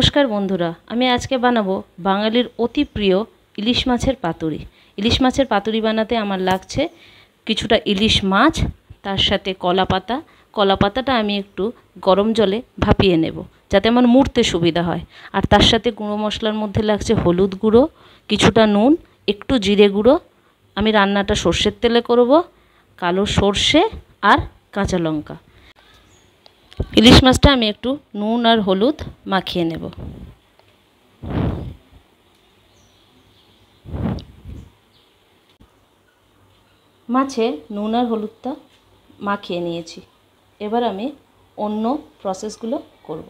নমস্কার বন্ধুরা, আমি আজকে বানাবো বাঙালির অতি প্রিয় ইলিশ মাছের পাতুরি। ইলিশ মাছের পাতুরি বানাতে আমার লাগছে কিছুটা ইলিশ মাছ, তার সাথে কলা পাতা। কলা পাতাটা আমি একটু গরম জলে ভাপিয়ে নেব, যাতে আমার মুড়তে সুবিধা হয়। আর তার সাথে গুঁড়ো মশলার মধ্যে লাগছে হলুদ গুঁড়ো, কিছুটা নুন, একটু জিরে গুঁড়ো। আমি রান্নাটা সর্ষের তেলে করব, কালো সর্ষে আর কাঁচা লঙ্কা। ইলিশ মাছটা আমি একটু নুন আর হলুদ মাখিয়ে নেব। মাছে নুন আর হলুদটা মাখিয়ে নিয়েছি। এবার আমি অন্য প্রসেসগুলো করব।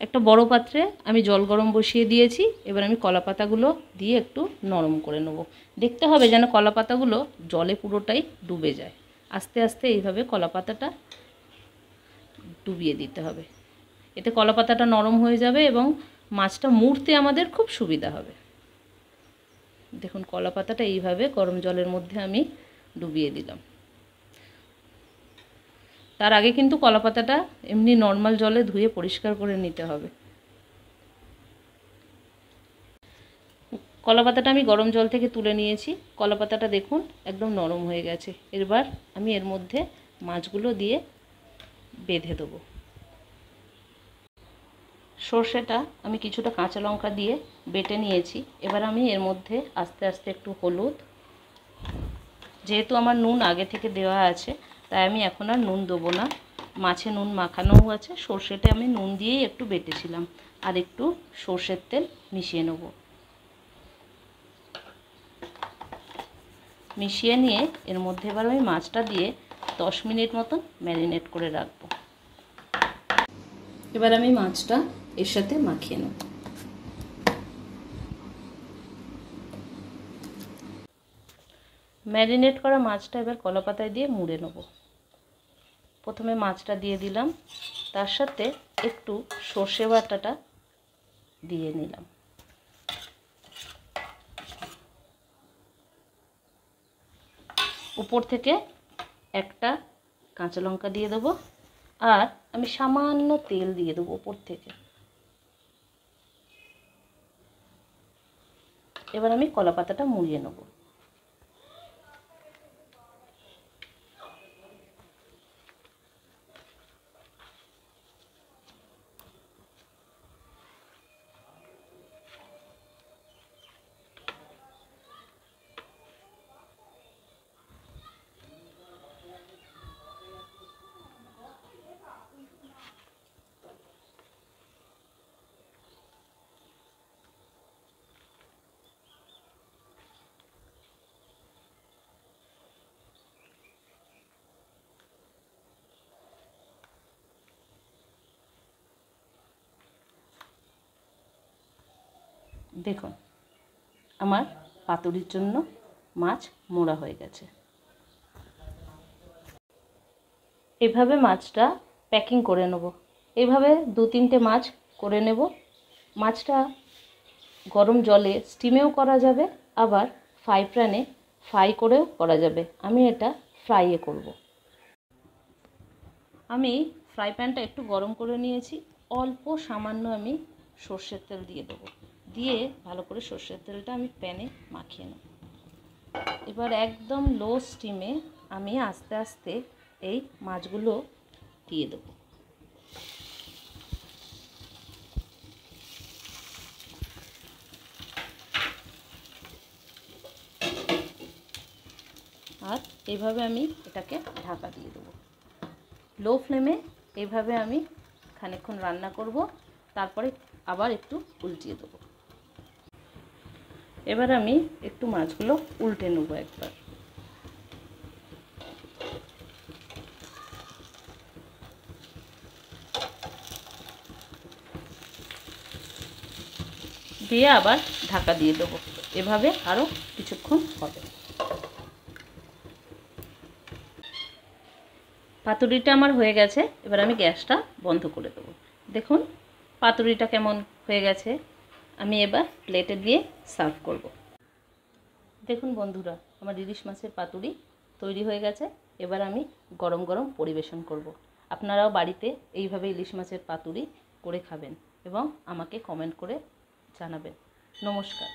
একটা বড় পাত্রে আমি জল গরম বসিয়ে দিয়েছি। এবার আমি কলা পাতাগুলো দিয়ে একটু নরম করে নেব। দেখতে হবে যেন কলা পাতাগুলো জলে পুরোটাই ডুবে যায়। আস্তে আস্তে এইভাবে কলা পাতাটা ডুবিয়ে দিতে হবে। এতে কলাপাতাটা নরম হয়ে যাবে এবং মাছটা মুড়তে আমাদের খুব সুবিধা হবে। দেখুন, কলাপাতাটা এইভাবে গরম জলের মধ্যে আমি ডুবিয়ে দিলাম। তার আগে কিন্তু কলাপাতাটা এমনি নর্মাল জলে ধুয়ে পরিষ্কার করে নিতে হবে। কলাপাতাটা আমি গরম জল থেকে তুলে নিয়েছি। কলাপাতাটা দেখুন, একদম নরম হয়ে গেছে। এবার আমি এর মধ্যে মাছগুলো দিয়ে বেঁধে দেবো। সর্ষেটা আমি কিছুটা কাঁচা লঙ্কা দিয়ে বেটে নিয়েছি। এবার আমি এর মধ্যে আস্তে আস্তে একটু হলুদ। যেহেতু আমার নুন আগে থেকে দেওয়া আছে, তাই আমি এখন আর নুন দেবো না। মাছে নুন মাখানোও আছে সর্ষেটা আমি নুন দিয়েই একটু বেটেছিলাম। আর একটু সর্ষের তেল মিশিয়ে নেব। মিশিয়ে নিয়ে এর মধ্যে এবার আমি মাছটা দিয়ে দশ মিনিট মতন ম্যারিনেট করে রাখব। এবার আমি মাছটা এর সাথে মাখিয়ে নেব। ম্যারিনেট করা মাছটা এবার কলাপাতায় দিয়ে মুড়ে নেব। প্রথমে মাছটা দিয়ে দিলাম তার সাথে একটু সর্ষে বাটাটা দিয়ে নিলাম। উপর থেকে একটা কাঁচা লঙ্কা দিয়ে দেবো আর আমি সামান্য তেল দিয়ে দেবো ওপর থেকে। এবার আমি কলা পাতাটা মুড়িয়ে নেব। দেখুন, আমার পাতুরির জন্য মাছ মোড়া হয়ে গেছে। এভাবে মাছটা প্যাকিং করে নেব। এভাবে দু তিনটে মাছ করে নেব। মাছটা গরম জলে স্টিমেও করা যাবে, আবার ফ্রাই প্যানে ফ্রাই করেও করা যাবে। আমি এটা ফ্রাইয়ে করব। আমি ফ্রাই প্যানটা একটু গরম করে নিয়েছি। অল্প সামান্য আমি সর্ষের তেল দিয়ে দেবো। দিয়ে ভালো করে সর্ষের তেলটা আমি প্যানে মাখিয়ে নেব। এবার একদম লো স্টিমে আমি আস্তে আস্তে এই মাছগুলো দিয়ে দেবো। আর এভাবে আমি এটাকে ঢাকা দিয়ে দেবো। লো ফ্লেমে এভাবে আমি খানিকক্ষণ রান্না করব, তারপরে আবার একটু উল্টিয়ে দেবো। এবার আমি একটু মাছগুলো উল্টে নেব একবার। দিয়ে আবার ঢাকা দিয়ে দেবো। এভাবে আরও কিছুক্ষণ হবে। পাতুরিটা আমার হয়ে গেছে, এবার আমি গ্যাসটা বন্ধ করে দেবো। দেখুন, পাতুরিটা কেমন হয়ে গেছে। আমি এবার প্লেটে দিয়ে সার্ভ করব। দেখুন বন্ধুরা, আমার ইলিশ মাছের পাতুরি তৈরি হয়ে গেছে এবার আমি গরম গরম পরিবেশন করব। আপনারাও বাড়িতে এইভাবে ইলিশ মাছের পাতুরি করে খাবেন এবং আমাকে কমেন্ট করে জানাবেন নমস্কার